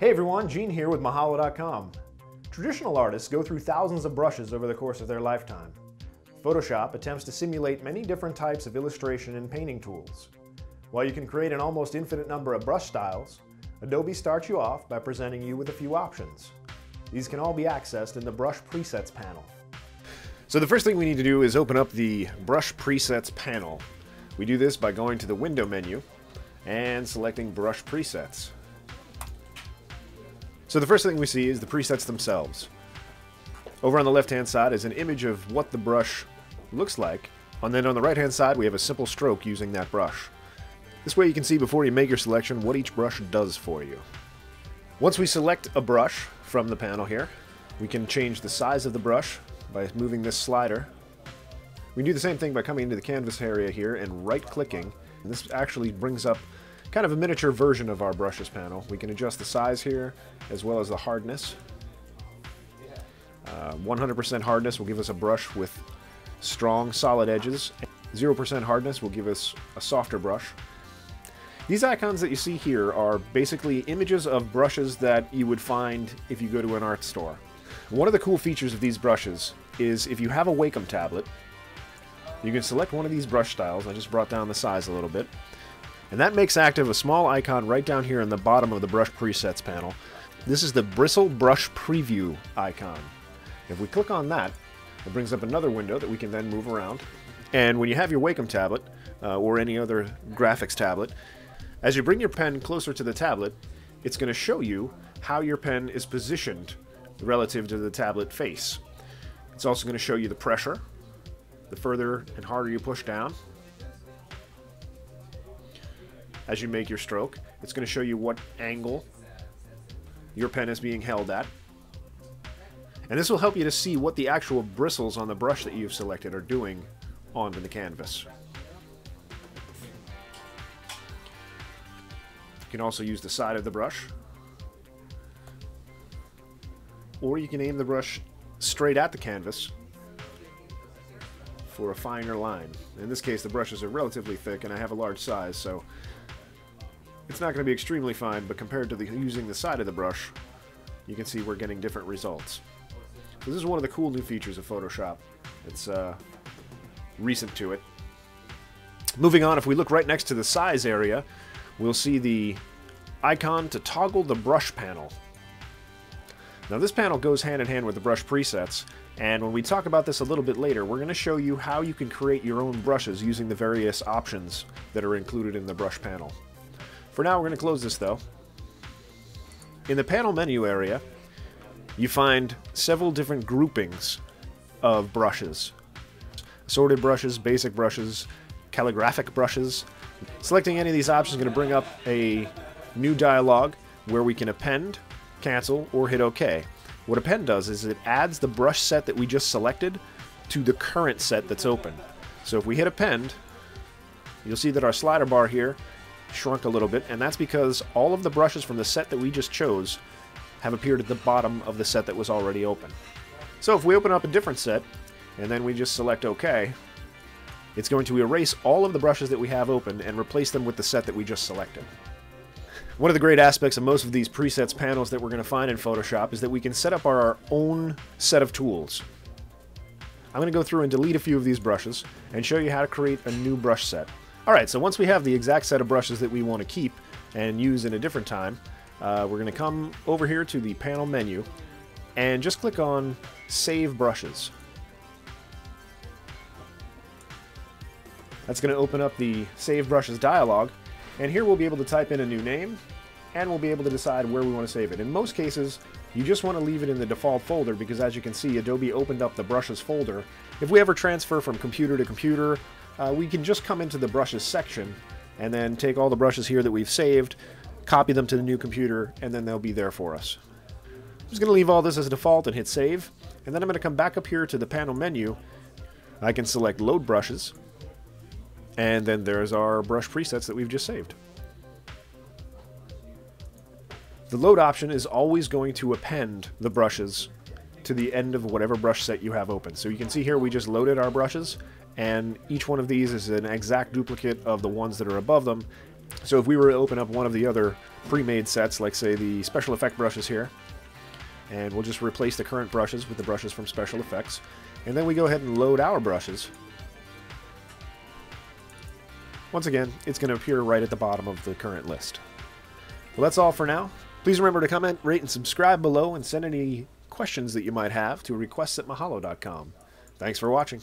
Hey everyone, Gene here with Mahalo.com. Traditional artists go through thousands of brushes over the course of their lifetime. Photoshop attempts to simulate many different types of illustration and painting tools. While you can create an almost infinite number of brush styles, Adobe starts you off by presenting you with a few options. These can all be accessed in the Brush Presets panel. So the first thing we need to do is open up the Brush Presets panel. We do this by going to the Window menu and selecting Brush Presets. So the first thing we see is the presets themselves. Over on the left hand side is an image of what the brush looks like, and then on the right hand side we have a simple stroke using that brush. This way you can see before you make your selection what each brush does for you. Once we select a brush from the panel here, we can change the size of the brush by moving this slider. We do the same thing by coming into the canvas area here and right clicking. This actually brings up kind of a miniature version of our brushes panel. We can adjust the size here as well as the hardness. 100% uh, hardness will give us a brush with strong solid edges. 0% hardness will give us a softer brush. These icons that you see here are basically images of brushes that you would find if you go to an art store. One of the cool features of these brushes is if you have a Wacom tablet, you can select one of these brush styles. I just brought down the size a little bit. And that makes active a small icon right down here in the bottom of the brush presets panel. This is the Bristle Brush Preview icon. If we click on that, it brings up another window that we can then move around. And when you have your Wacom tablet, uh, or any other graphics tablet, as you bring your pen closer to the tablet, it's going to show you how your pen is positioned relative to the tablet face. It's also going to show you the pressure, the further and harder you push down. As you make your stroke, it's going to show you what angle your pen is being held at. And this will help you to see what the actual bristles on the brush that you've selected are doing onto the canvas. You can also use the side of the brush. Or you can aim the brush straight at the canvas for a finer line. In this case, the brushes are relatively thick and I have a large size, so it's not going to be extremely fine, but compared to the, using the side of the brush, you can see we're getting different results. So this is one of the cool new features of Photoshop. It's uh, recent to it. Moving on, if we look right next to the size area, we'll see the icon to toggle the brush panel. Now this panel goes hand in hand with the brush presets, and when we talk about this a little bit later, we're going to show you how you can create your own brushes using the various options that are included in the brush panel. For now, we're going to close this though. In the panel menu area, you find several different groupings of brushes. Assorted brushes, basic brushes, calligraphic brushes, Selecting any of these options is going to bring up a new dialog where we can append, cancel, or hit OK. What append does is it adds the brush set that we just selected to the current set that's open. So if we hit append, you'll see that our slider bar here shrunk a little bit, and that's because all of the brushes from the set that we just chose have appeared at the bottom of the set that was already open. So if we open up a different set, and then we just select OK, it's going to erase all of the brushes that we have open and replace them with the set that we just selected. One of the great aspects of most of these presets panels that we're going to find in Photoshop is that we can set up our own set of tools. I'm going to go through and delete a few of these brushes and show you how to create a new brush set. Alright, so once we have the exact set of brushes that we want to keep and use in a different time, uh, we're going to come over here to the panel menu and just click on Save Brushes. That's going to open up the Save Brushes dialog, and here we'll be able to type in a new name, and we'll be able to decide where we want to save it. In most cases, you just want to leave it in the default folder because as you can see, Adobe opened up the brushes folder. If we ever transfer from computer to computer, uh, we can just come into the brushes section and then take all the brushes here that we've saved, copy them to the new computer, and then they'll be there for us. I'm just going to leave all this as default and hit save, and then I'm going to come back up here to the panel menu. I can select load brushes, and then there's our brush presets that we've just saved. The load option is always going to append the brushes to the end of whatever brush set you have open. So you can see here we just loaded our brushes and each one of these is an exact duplicate of the ones that are above them So if we were to open up one of the other pre-made sets, like say the special effect brushes here, and we'll just replace the current brushes with the brushes from special effects, and then we go ahead and load our brushes. Once again, it's going to appear right at the bottom of the current list. Well, that's all for now. Please remember to comment, rate, and subscribe below, and send any questions that you might have to requests at mahalo.com. Thanks for watching.